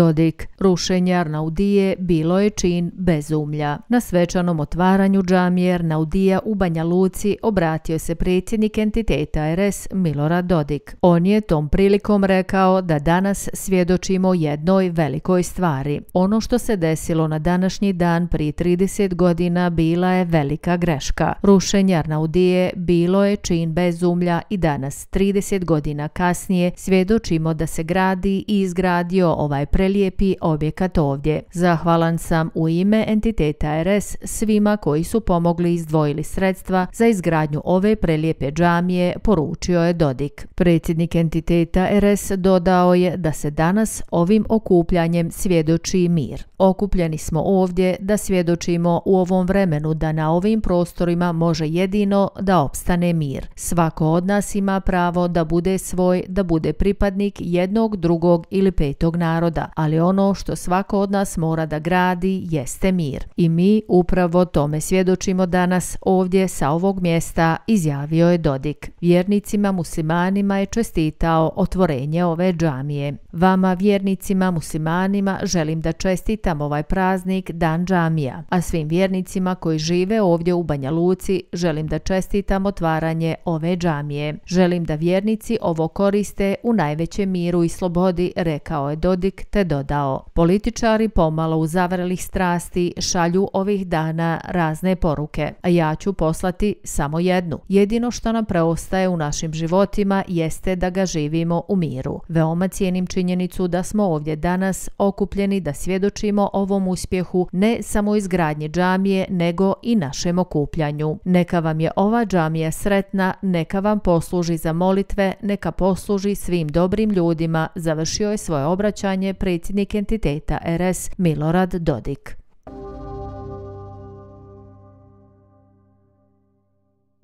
Dodik. Rušenje Arnaudije bilo je čin bezumlja. Na svečanom otvaranju džamije Arnaudija u Banja Luci obratio se predsjednik entiteta RS Milorad Dodik. On je tom prilikom rekao da danas svjedočimo jednoj velikoj stvari. Ono što se desilo na današnji dan pri 30 godina bila je velika greška. Rušenje Arnaudije bilo je čin bezumlja i danas 30 godina kasnije svjedočimo da se gradi i izgradio ovaj prelijepi objekat ovdje. Zahvalan sam u ime entiteta RS svima koji su pomogli i izdvojili sredstva za izgradnju ove prelijepe džamije, poručio je Dodik. Predsjednik entiteta RS dodao je da se danas ovim okupljanjem svjedoči mir. Okupljeni smo ovdje da svjedočimo u ovom vremenu da na ovim prostorima može jedino da opstane mir. Svako od nas ima pravo da bude svoj, da bude pripadnik jednog, drugog ili petog naroda, ali ono što svako od nas mora da gradi jeste mir. I mi upravo tome svjedočimo danas ovdje sa ovog mjesta, izjavio je Dodik. Vjernicima muslimanima je čestitao otvorenje ove džamije. Vama vjernicima muslimanima želim da čestitam ovaj praznik Dan džamija, a svim vjernicima koji žive ovdje u Banja Luci želim da čestitam otvaranje ove džamije. Želim da vjernici ovo koriste u najvećem miru i slobodi, rekao je Dodik te dodao. Političari pomalo u zavrelih strasti šalju ovih dana razne poruke, a ja ću poslati samo jednu. Jedino što nam preostaje u našim životima jeste da ga živimo u miru. Veoma cijenim činjenicu da smo ovdje danas okupljeni da svjedočimo ovom uspjehu ne samo izgradnje džamije, nego i našem okupljanju. Neka vam je ova džamija sretna, neka vam posluži za molitve, neka posluži svim dobrim ljudima, završio je svoje obraćanje predsjednik entiteta RS Milorad Dodik.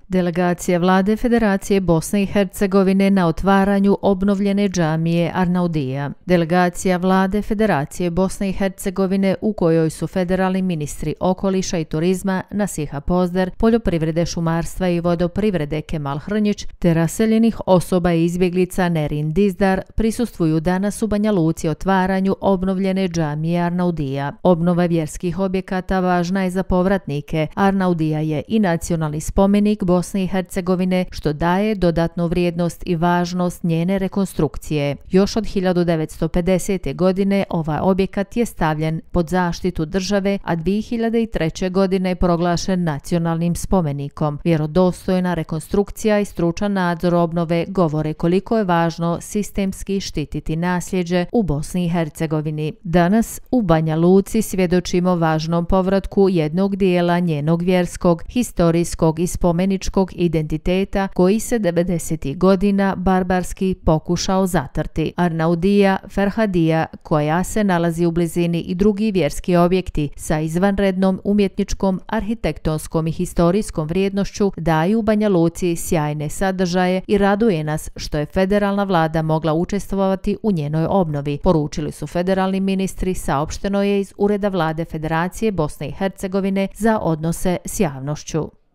Delegacija vlade Federacije Bosne i Hercegovine na otvaranju obnovljene džamije Arnaudija. Delegacija vlade Federacije Bosne i Hercegovine u kojoj su federalni ministri okoliša i turizma Nasiha Pozder, poljoprivrede šumarstva i vodoprivrede Kemal Hrnjić te raseljenih osoba i izbjeglica Nerin Dizdar prisustvuju danas u Banja Luci otvaranju obnovljene džamije Arnaudija. Obnova vjerskih objekata važna je za povratnike. Arnaudija je i nacionalni spomenik Bosne Bosne i Hercegovine, što daje dodatnu vrijednost i važnost njene rekonstrukcije. Još od 1950. godine ovaj objekat je stavljen pod zaštitu države, a 2003. godine je proglašen nacionalnim spomenikom. Vjerodostojna rekonstrukcija i stručan nadzor obnove govore koliko je važno sistemski štititi nasljeđe u Bosni i Hercegovini. Danas u Banja Luci svjedočimo važnom povratku jednog dijela njenog vjerskog, historijskog i spomeničkog etničkog identiteta koji se 90. godina barbarski pokušao zatrti. Arnaudija, Ferhadija, koja se nalazi u blizini i drugi vjerski objekti sa izvanrednom umjetničkom, arhitektonskom i historijskom vrijednošću daju Banja Luci sjajne sadržaje i raduje nas što je federalna vlada mogla učestvovati u njenoj obnovi. Poručili su federalni ministri, saopšteno je iz Ureda vlade Federacije Bosne i Hercegovine za odnose s javnošću.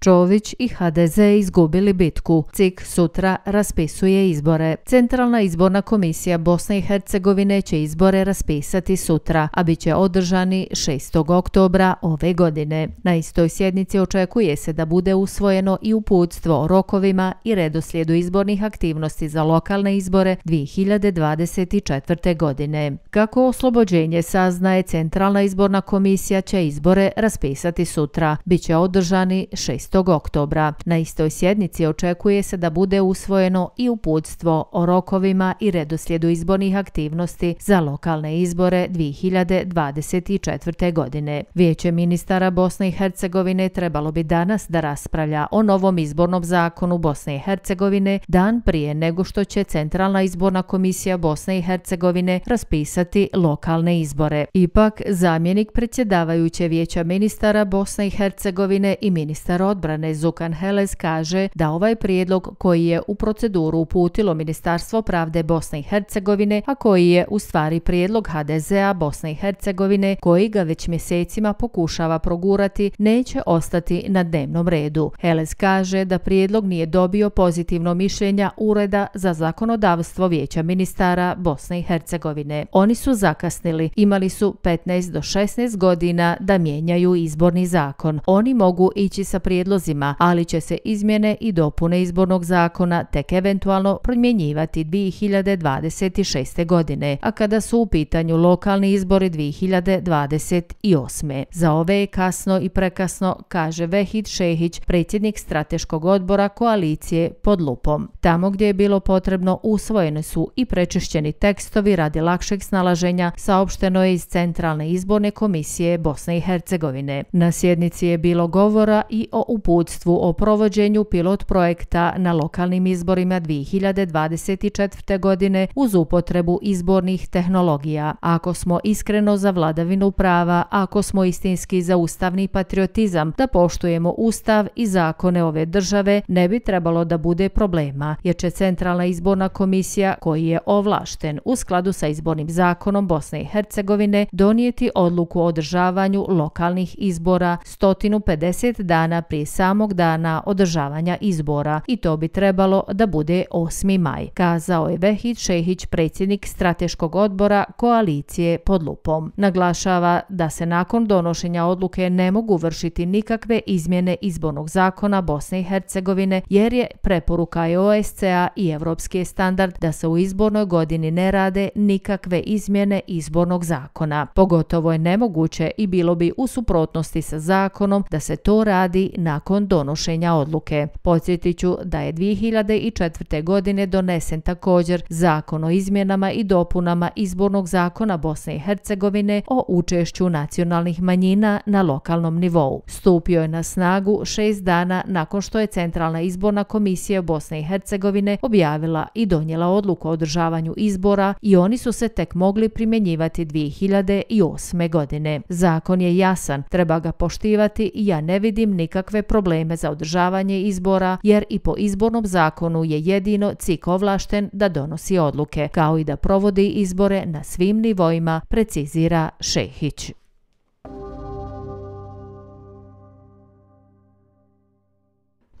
Čović i HDZ izgubili bitku. CIK sutra raspisuje izbore. Centralna izborna komisija Bosne i Hercegovine će izbore raspisati sutra, a bit će održani 6. oktobra ove godine. Na istoj sjednici očekuje se da bude usvojeno i uputstvo o rokovima i redoslijedu izbornih aktivnosti za lokalne izbore 2024. godine. Kako oslobođenje saznaje Centralna izborna komisija će izbore raspisati sutra. Biće održani 6 oktobra. Na istoj sjednici očekuje se da bude usvojeno i uputstvo o rokovima i redoslijedu izbornih aktivnosti za lokalne izbore 2024. godine. Vijeće ministara Bosne i Hercegovine trebalo bi danas da raspravlja o novom izbornom zakonu Bosne i Hercegovine dan prije nego što će Centralna izborna komisija Bosne i Hercegovine raspisati lokalne izbore. Ipak, zamjenik predsjedavajuće vijeća ministara Bosne i Hercegovine i ministar od odbrane Zukan Heles kaže da ovaj prijedlog koji je u proceduru uputilo Ministarstvo pravde Bosne i Hercegovine, a koji je u stvari prijedlog HDZ-a Bosne i Hercegovine, koji ga već mjesecima pokušava progurati, neće ostati na dnevnom redu. Heles kaže da prijedlog nije dobio pozitivno mišljenja Ureda za zakonodavstvo Vijeća ministara Bosne i Hercegovine. Oni su zakasnili, imali su 15 do 16 godina da mijenjaju izborni zakon. Oni mogu ići sa prijedlozima, ali će se izmjene i dopune izbornog zakona tek eventualno promjenjivati 2026. godine, a kada su u pitanju lokalni izbori 2028. Za ove je kasno i prekasno, kaže Vehid Šehić, predsjednik strateškog odbora koalicije pod lupom. Tamo gdje je bilo potrebno usvojene su i prečišćeni tekstovi radi lakšeg snalaženja, saopšteno je iz Centralne izborne komisije Bosne i Hercegovine. Na sjednici je bilo govora i o uputstvu o provođenju pilot projekta na lokalnim izborima 2024. godine uz upotrebu izbornih tehnologija. Ako smo iskreno za vladavinu prava, ako smo istinski za ustavni patriotizam, da poštujemo ustav i zakone ove države, ne bi trebalo da bude problema, jer će Centralna izborna komisija, koji je ovlašten u skladu sa izbornim zakonom Bosne i Hercegovine, donijeti odluku o održavanju lokalnih izbora 150 dana prije samog dana održavanja izbora i to bi trebalo da bude 8. maj, kazao je Vehid Šehić, predsjednik strateškog odbora koalicije pod lupom. Naglašava da se nakon donošenja odluke ne mogu vršiti nikakve izmjene izbornog zakona Bosne i Hercegovine jer je preporuka OSCA i Evropski standard da se u izbornoj godini ne rade nikakve izmjene izbornog zakona. Pogotovo je nemoguće i bilo bi u suprotnosti sa zakonom da se to radi nakon donošenja odluke. Podsjetiću da je 2004. godine donesen također zakon o izmjenama i dopunama izbornog zakona Bosne i Hercegovine o učešću nacionalnih manjina na lokalnom nivou. Stupio je na snagu šest dana nakon što je Centralna izborna komisija Bosne i Hercegovine objavila i donijela odluku o održavanju izbora i oni su se tek mogli primjenjivati 2008. godine. Zakon je jasan, treba ga poštivati i ja ne vidim nikakve probleme za održavanje izbora jer i po izbornom zakonu je jedino CIK ovlašten da donosi odluke, kao i da provodi izbore na svim nivoima, precizira Šehić.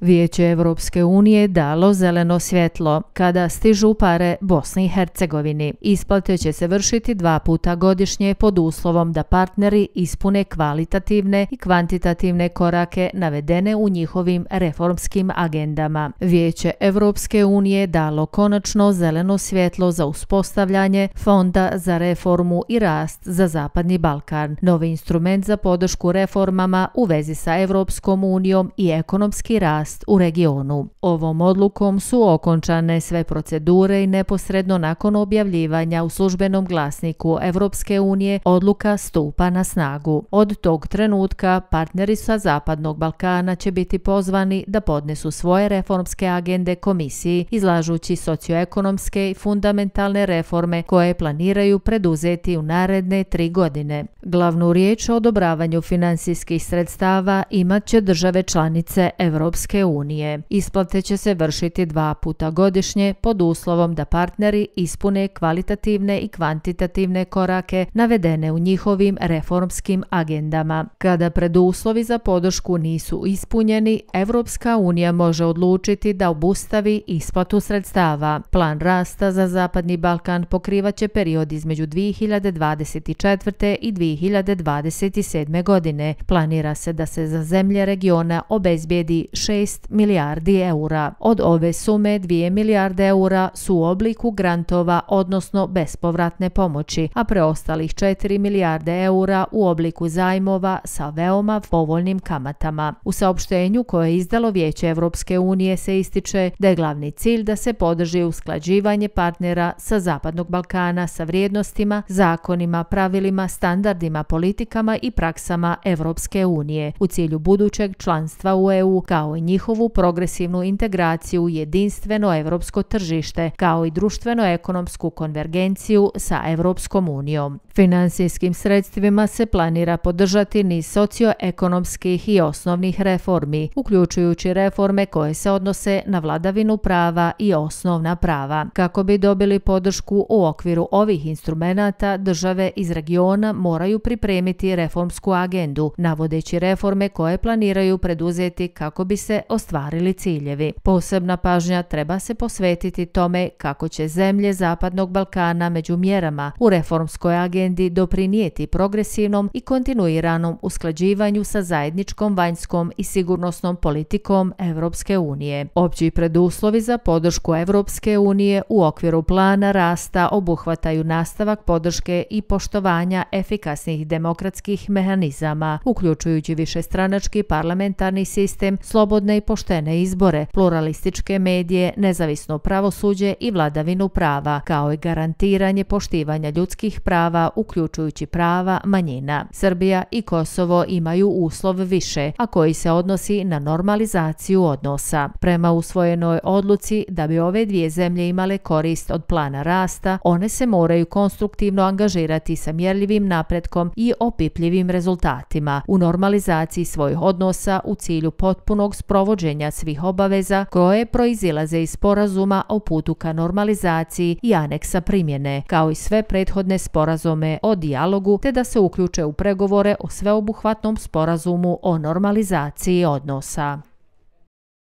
Vijeće Evropske unije dalo zeleno svjetlo kada stižu pare Bosni i Hercegovini. Isplate će se vršiti dva puta godišnje pod uslovom da partneri ispune kvalitativne i kvantitativne korake navedene u njihovim reformskim agendama. Vijeće Evropske unije dalo konačno zeleno svjetlo za uspostavljanje Fonda za reformu i rast za Zapadni Balkan, novi instrument za podršku reformama u vezi sa Evropskom unijom i ekonomski rast rast u regionu. Ovom odlukom su okončane sve procedure i neposredno nakon objavljivanja u službenom glasniku Evropske unije odluka stupa na snagu. Od tog trenutka partneri sa Zapadnog Balkana će biti pozvani da podnesu svoje reformske agende komisiji izlažući socioekonomske i fundamentalne reforme koje planiraju preduzeti u naredne tri godine. Glavnu riječ o odobravanju finansijskih sredstava imat će države članice Evropske Evropske unije. Isplate će se vršiti dva puta godišnje pod uslovom da partneri ispune kvalitativne i kvantitativne korake navedene u njihovim reformskim agendama. Kada preduslovi za podršku nisu ispunjeni, Evropska unija može odlučiti da obustavi isplatu sredstava. Plan rasta za Zapadni Balkan pokrivaće period između 2024. i 2027. godine. Planira se da se za zemlje regiona obezbijedi 6 6 milijardi eura. Od ove sume 2 milijarde eura su u obliku grantova, odnosno bespovratne pomoći, a preostalih 4 milijarde eura u obliku zajmova sa veoma povoljnim kamatama. U saopštenju koje je izdalo Vijeće Evropske unije se ističe da je glavni cilj da se podrži usklađivanje partnera sa Zapadnog Balkana sa vrijednostima, zakonima, pravilima, standardima, politikama i praksama Evropske unije u cilju budućeg članstva u EU kao i njih njihovu progresivnu integraciju u jedinstveno evropsko tržište, kao i društveno-ekonomsku konvergenciju sa Evropskom unijom. Finansijskim sredstvima se planira podržati niz socioekonomskih i osnovnih reformi, uključujući reforme koje se odnose na vladavinu prava i osnovna prava. Kako bi dobili podršku u okviru ovih instrumenta, države iz regiona moraju pripremiti reformsku agendu, navodeći reforme koje planiraju preduzeti kako bi se ostvarili ciljevi. Posebna pažnja treba se posvetiti tome kako će zemlje Zapadnog Balkana među mjerama u reformskoj agendi doprinijeti progresivnom i kontinuiranom usklađivanju sa zajedničkom vanjskom i sigurnosnom politikom Evropske unije. Opći preduslovi za podršku Evropske unije u okviru plana rasta obuhvataju nastavak podrške i poštovanja efikasnih demokratskih mehanizama, uključujući višestranački parlamentarni sistem, slobodne i poštene izbore, pluralističke medije, nezavisno pravosuđe i vladavinu prava, kao i garantiranje poštivanja ljudskih prava, uključujući prava manjina. Srbija i Kosovo imaju uslov više, a koji se odnosi na normalizaciju odnosa. Prema usvojenoj odluci da bi ove dvije zemlje imale korist od plana rasta, one se moraju konstruktivno angažirati sa mjerljivim napretkom i opipljivim rezultatima u normalizaciji svojih odnosa u cilju potpunog sprovođenja svih obaveza koje proizilaze iz sporazuma o putu ka normalizaciji i aneksa primjene, kao i sve prethodne sporazume o dijalogu, te da se uključe u pregovore o sveobuhvatnom sporazumu o normalizaciji odnosa.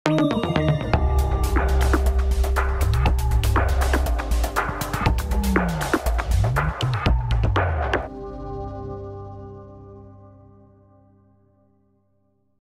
Thank you.